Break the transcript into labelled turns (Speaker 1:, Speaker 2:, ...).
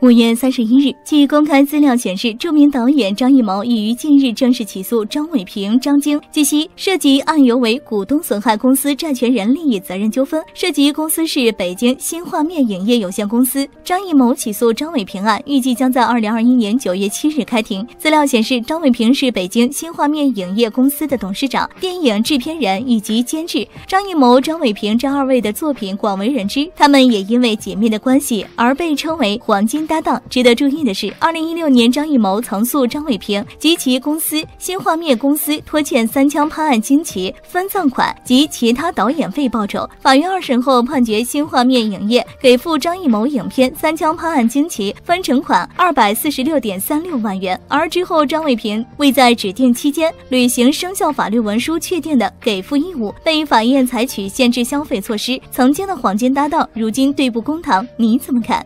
Speaker 1: 五月三十一日，据公开资料显示，著名导演张艺谋已于近日正式起诉张伟平、张晶。据悉，涉及案由为股东损害公司债权人利益责任纠纷，涉及公司是北京新画面影业有限公司。张艺谋起诉张伟平案预计将在二零二一年九月七日开庭。资料显示，张伟平是北京新画面影业公司的董事长、电影制片人以及监制。张艺谋、张伟平这二位的作品广为人知，他们也因为姐妹的关系而被称为黄金。搭档值得注意的是，二零一六年张艺谋曾诉张伟平及其公司新画面公司拖欠三枪拍案惊奇分赃款及其他导演费报酬。法院二审后判决新画面影业给付张艺谋影片三枪拍案惊奇分成款二百四十六点三六万元。而之后张伟平未在指定期间履行生效法律文书确定的给付义务，被法院采取限制消费措施。曾经的黄金搭档如今对簿公堂，你怎么看？